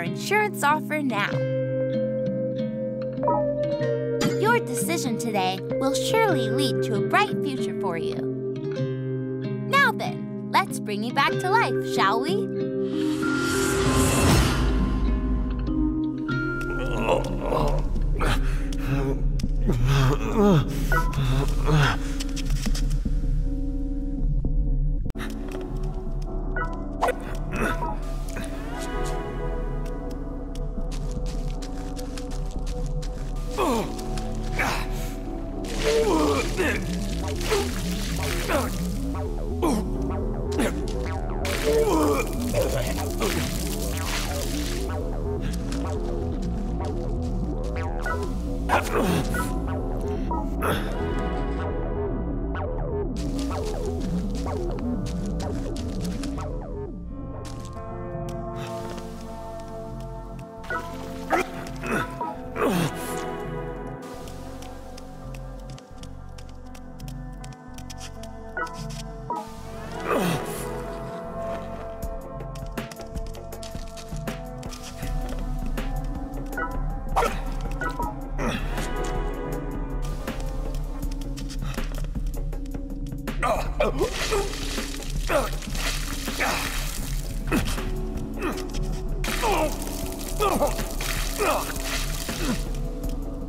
our insurance offer now? Your decision today will surely lead to a bright future for you. Now then, let's bring you back to life, shall we?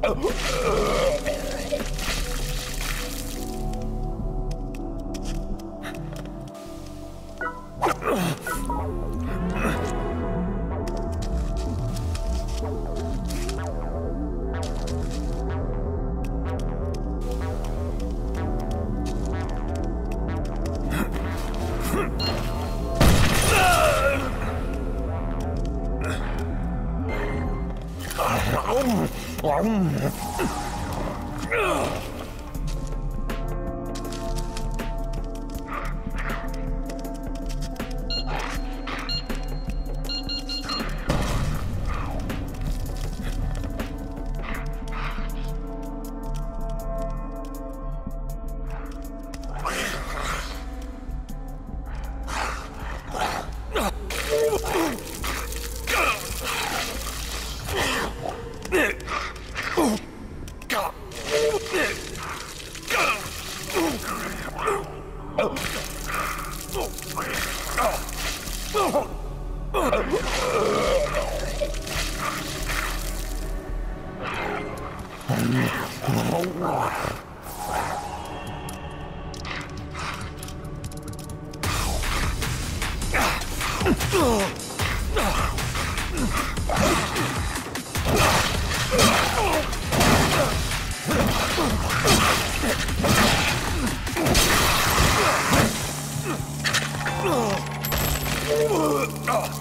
Oh. Oh, Welcome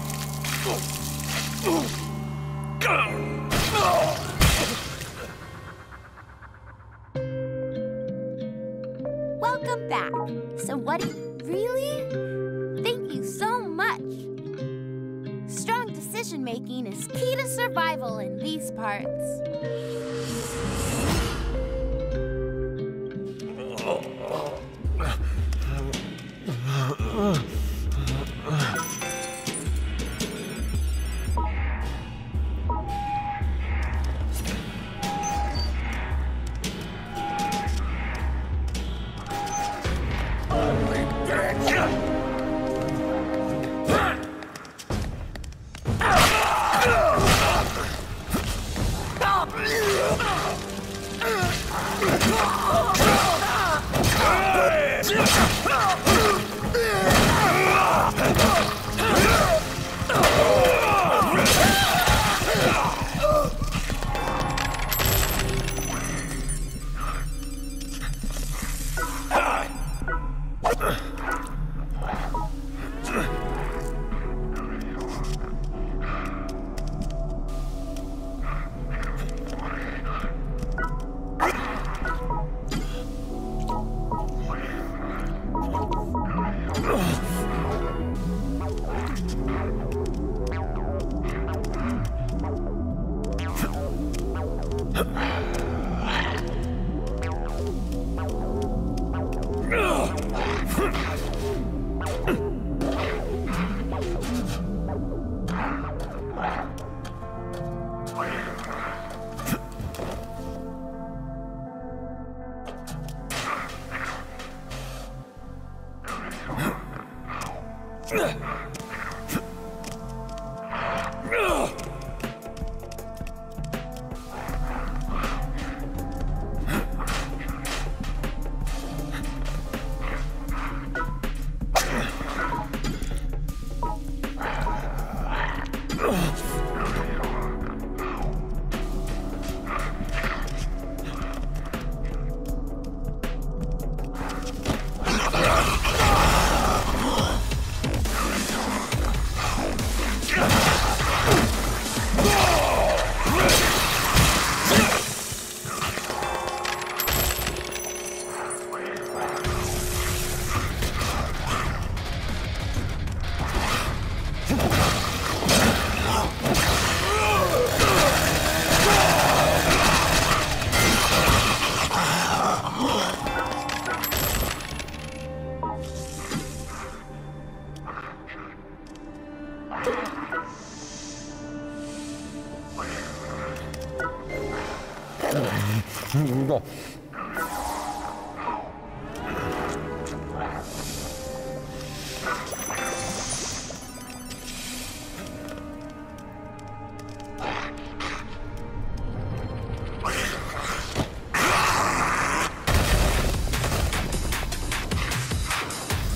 Help!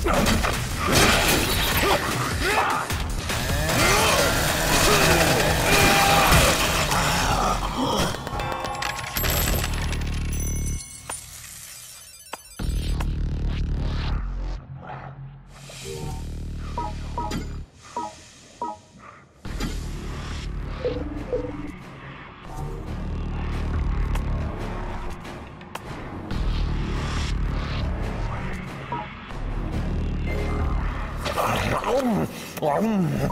Oh. Ah,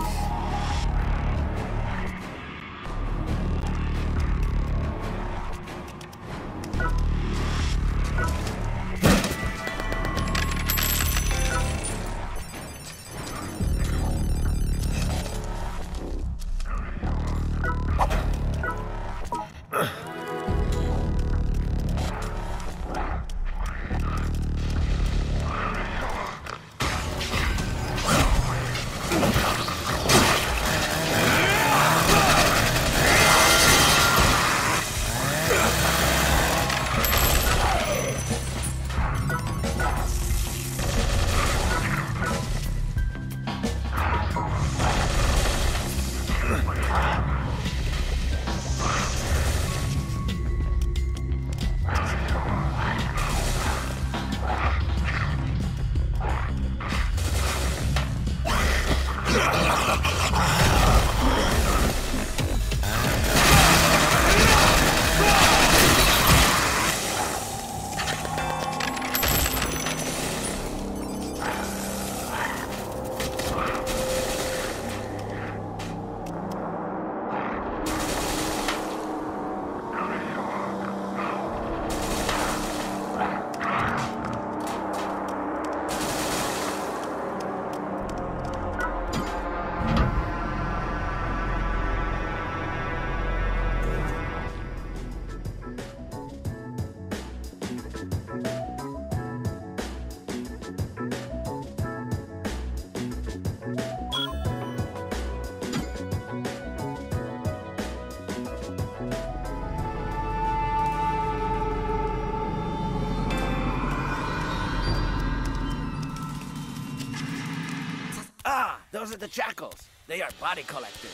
those are the jackals. They are body collectors.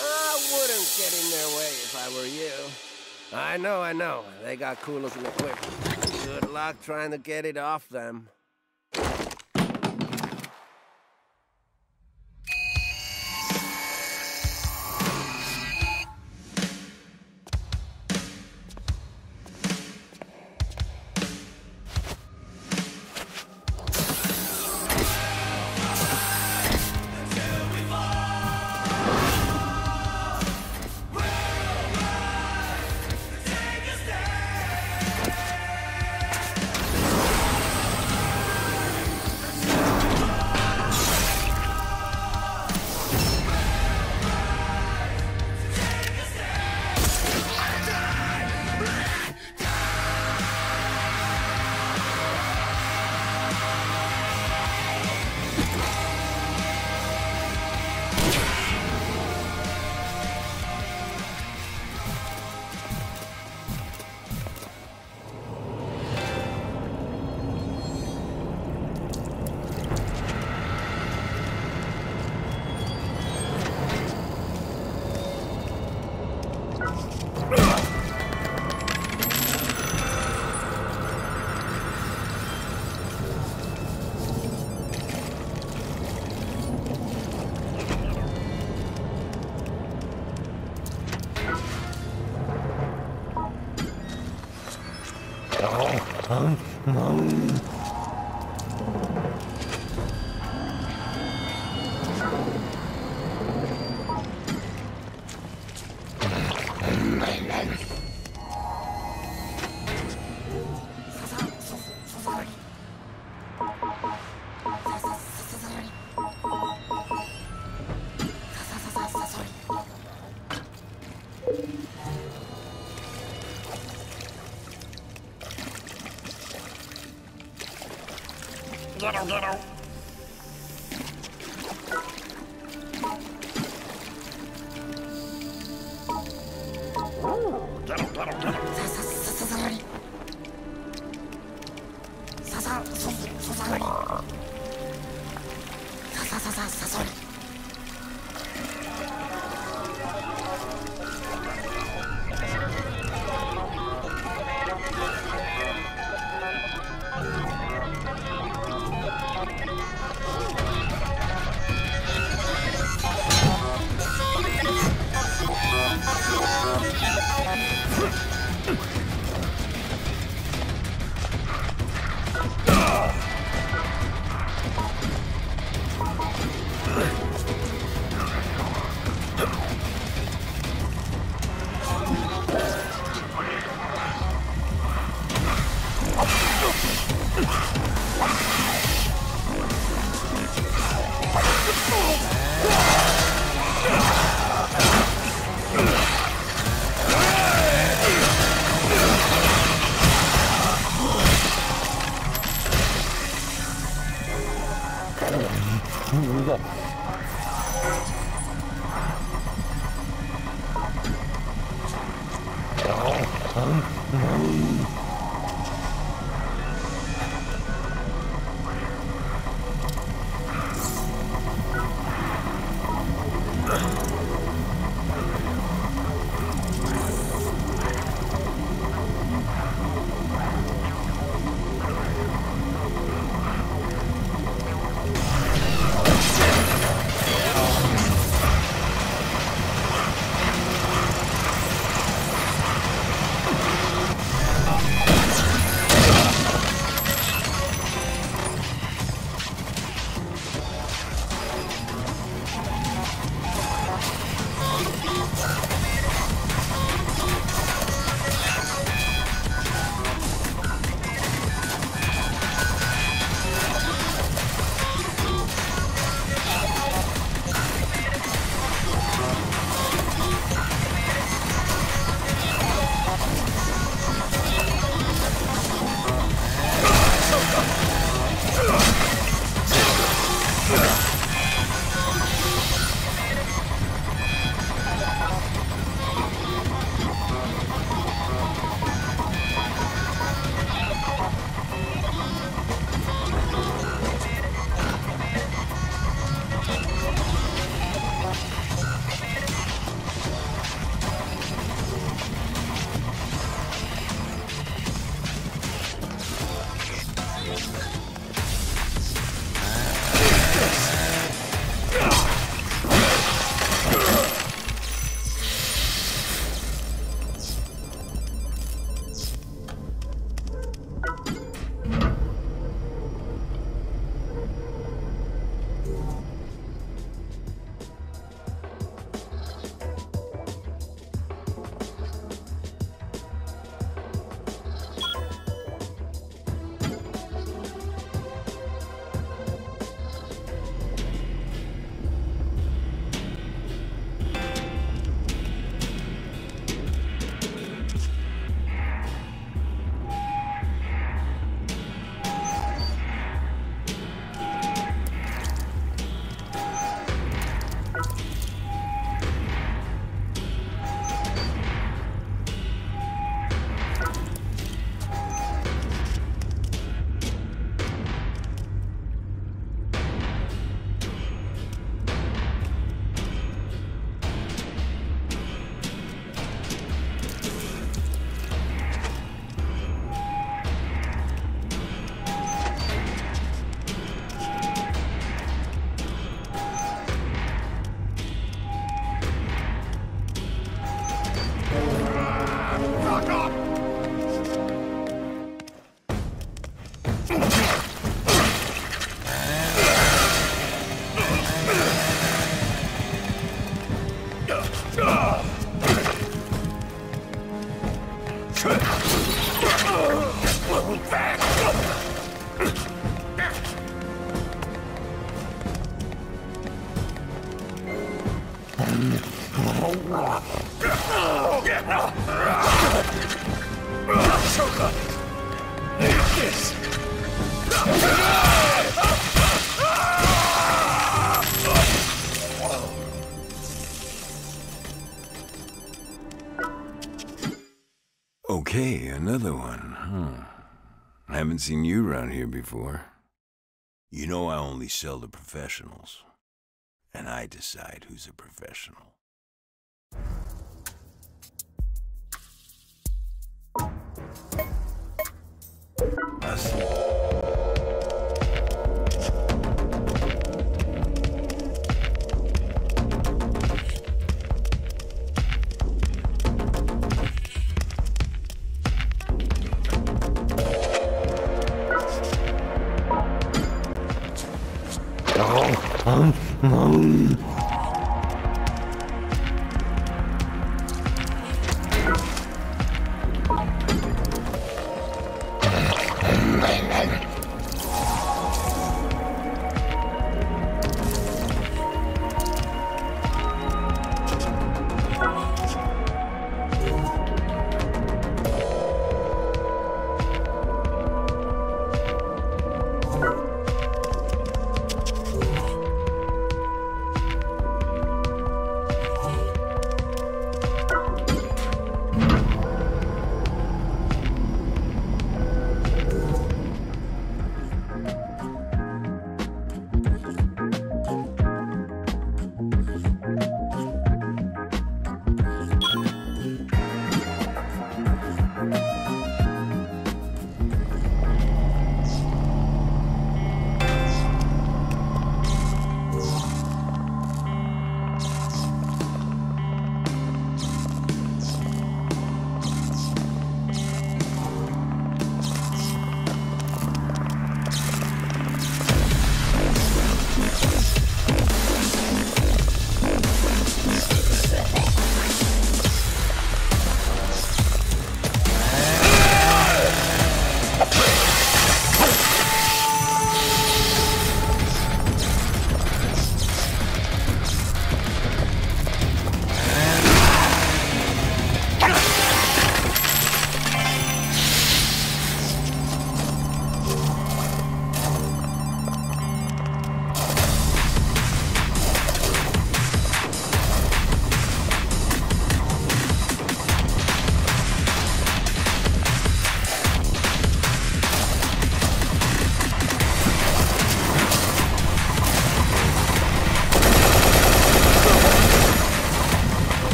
I wouldn't get in their way if I were you. I know, I know. They got cool looking equipment. Good luck trying to get it off them. Ghetto, haven't seen you around here before. You know I only sell to professionals. And I decide who's a professional.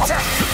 Ah!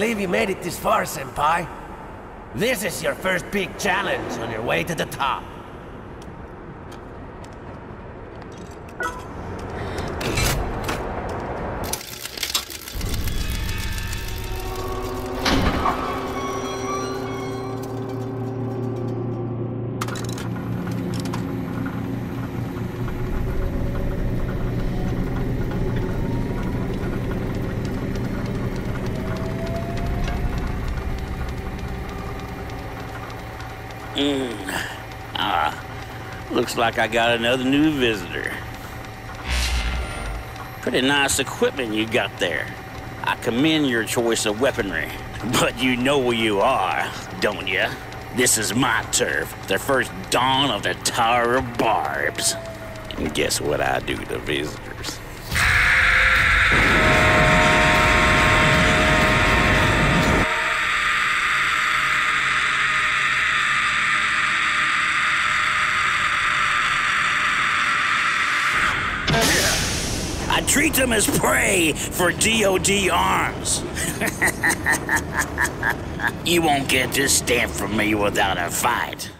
Believe you made it this far, Senpai. This is your first big challenge on your way to the top. Looks like I got another new visitor. Pretty nice equipment you got there. I commend your choice of weaponry. But you know where you are, don't you? This is my turf, the first dawn of the Tower of Barbs. And guess what I do to visitors? Treat as prey for DOD arms. you won't get this stamp from me without a fight.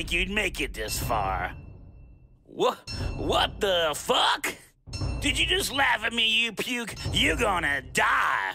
Think you'd make it this far. What? What the fuck? Did you just laugh at me, you puke? You're gonna die.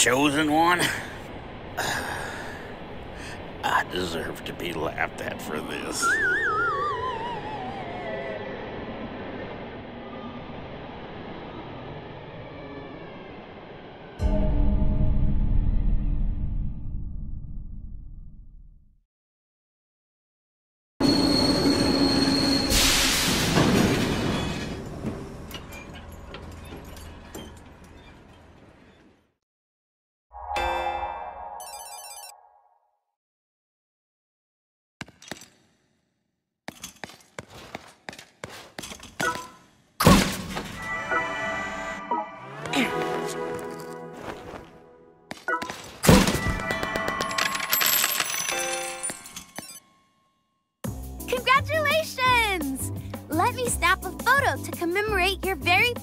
Chosen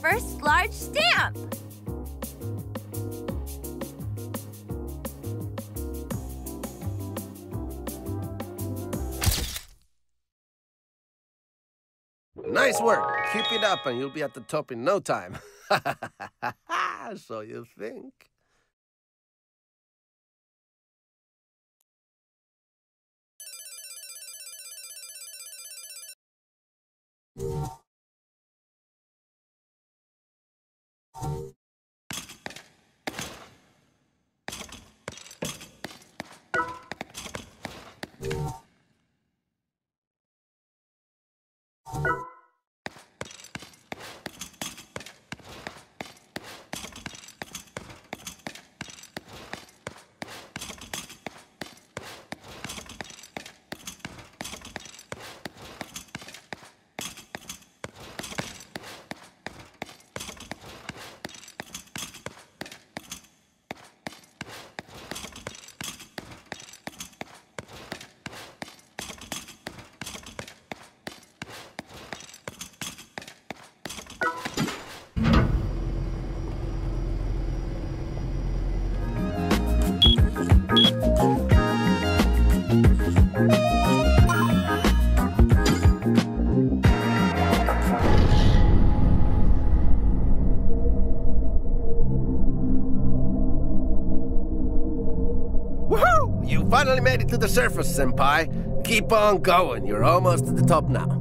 first large stamp. Nice work. Keep it up and you'll be at the top in no time. so you think? To the surface, Senpai. Keep on going. You're almost at the top now.